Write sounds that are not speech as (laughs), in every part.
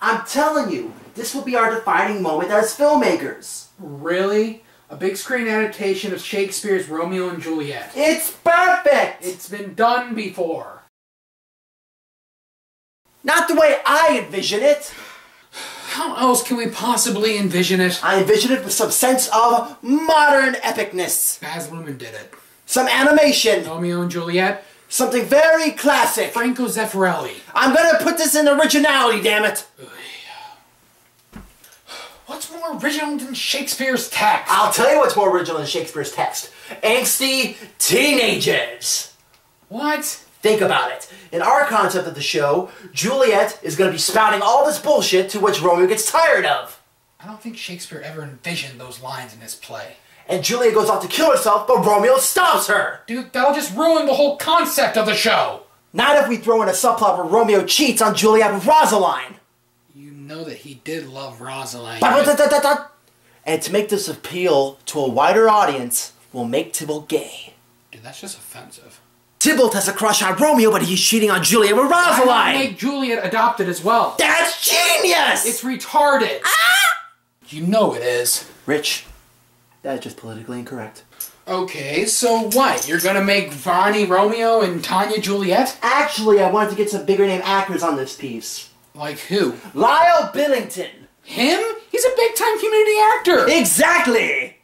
I'm telling you, this will be our defining moment as filmmakers. Really? A big screen adaptation of Shakespeare's Romeo and Juliet. It's perfect! It's been done before. Not the way I envision it. How else can we possibly envision it? I envision it with some sense of modern epicness. Baz Luhrmann did it. Some animation. Romeo and Juliet. Something very classic. Franco Zeffirelli. I'm gonna put this in originality, damn it. (sighs) What's more original than Shakespeare's text? I'll tell you what's more original than Shakespeare's text. Angsty teenagers. What? Think about it. In our concept of the show, Juliet is going to be spouting all this bullshit to which Romeo gets tired of. I don't think Shakespeare ever envisioned those lines in his play. And Juliet goes off to kill herself, but Romeo stops her. Dude, that'll just ruin the whole concept of the show. Not if we throw in a subplot where Romeo cheats on Juliet with Rosaline. You know that he did love Rosaline. And to make this appeal to a wider audience, we'll make Tybalt gay. Dude, that's just offensive. Tybalt has a crush on Romeo, but he's cheating on Juliet with Rosaline. make Juliet adopted as well? That's genius! It's retarded. Ah! You know it is. Rich, that is just politically incorrect. Okay, so what? You're gonna make Varney Romeo and Tanya Juliet? Actually, I wanted to get some bigger name actors on this piece. Like who? Lyle Billington. Him? He's a big time community actor. Exactly!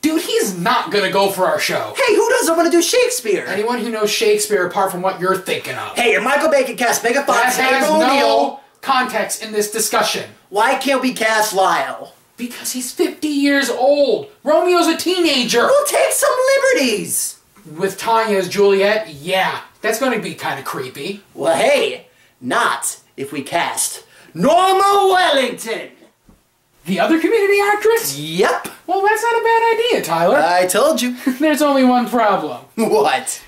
Dude, he's not gonna go for our show. Hey, who doesn't want to do Shakespeare? Anyone who knows Shakespeare apart from what you're thinking of. Hey, if Michael Bay can cast Megan Fox that has no context in this discussion. why can't we cast Lyle? Because he's 50 years old. Romeo's a teenager. We'll take some liberties! With Tanya as Juliet, yeah, that's gonna be kind of creepy. Well, hey, not if we cast Norma Wellington! The other community actress? Yep, Well, that's not a bad idea, Tyler. I told you. (laughs) There's only one problem. (laughs) what?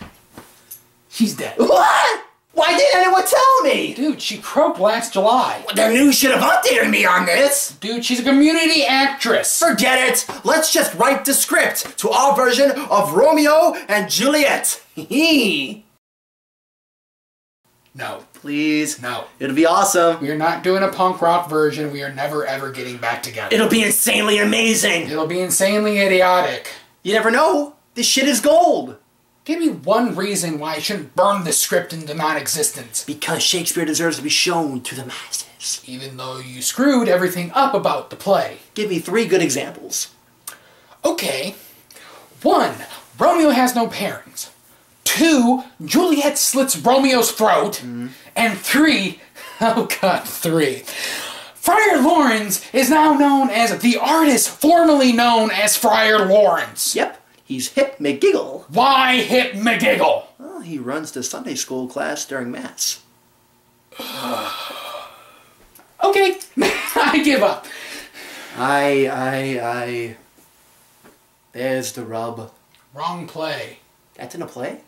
She's dead. What? Why didn't anyone tell me? Dude, she croaked last July. The news should have updated me on this. Dude, she's a community actress. Forget it. Let's just write the script to our version of Romeo and Juliet. Hee. (laughs) No, Please. no. It'll be awesome. We are not doing a punk rock version. We are never ever getting back together. It'll be insanely amazing. It'll be insanely idiotic. You never know. This shit is gold. Give me one reason why I shouldn't burn this script into non-existence. Because Shakespeare deserves to be shown to the masses. Even though you screwed everything up about the play. Give me three good examples. Okay. One, Romeo has no parents. Two, Juliet slits Romeo's throat. Mm-hmm. And three, (laughs) oh god, three. Friar Lawrence is now known as the artist formerly known as Friar Lawrence. Yep, he's Hip McGiggle. Why hit McGiggle? Well, he runs the Sunday school class during Mass. (sighs) Okay, (laughs) I give up. I, I, I. There's the rub. Wrong play. That's in a play?